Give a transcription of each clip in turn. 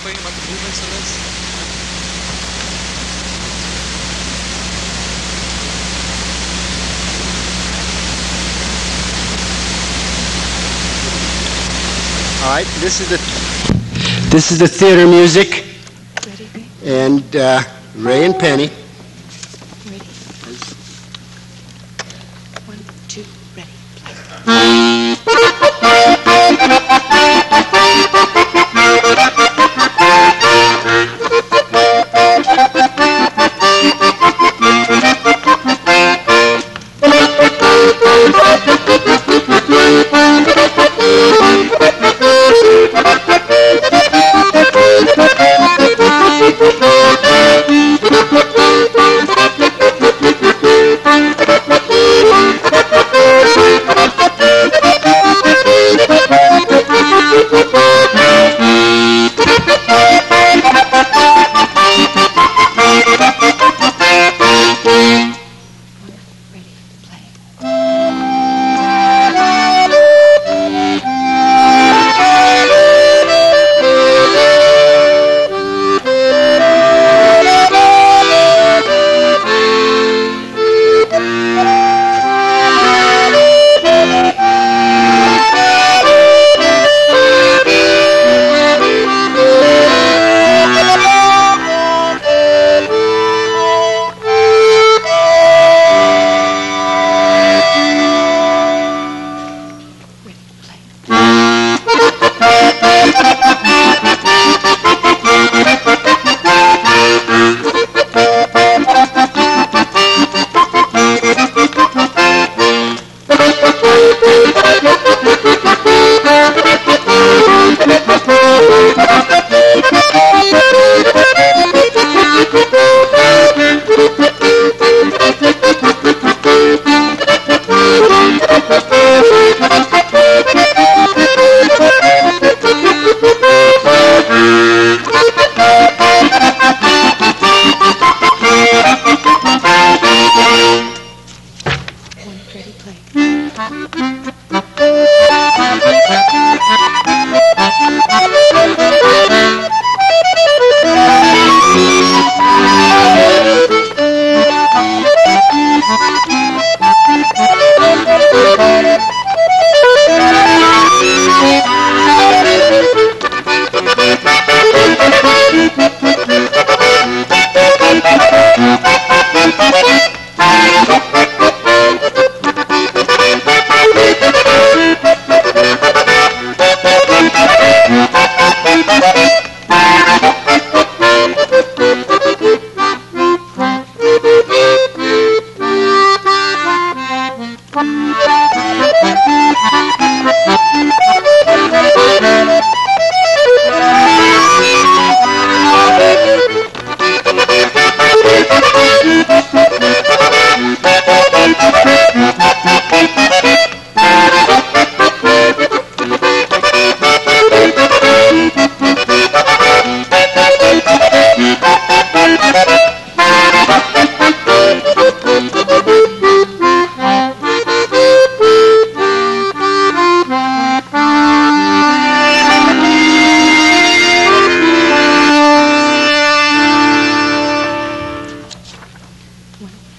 explain about the movements of this? All right, this is the this is the theater music, Ready, and uh, Ray and Penny. Ready? One, two, ready. Ready,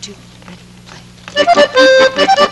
Ready, play.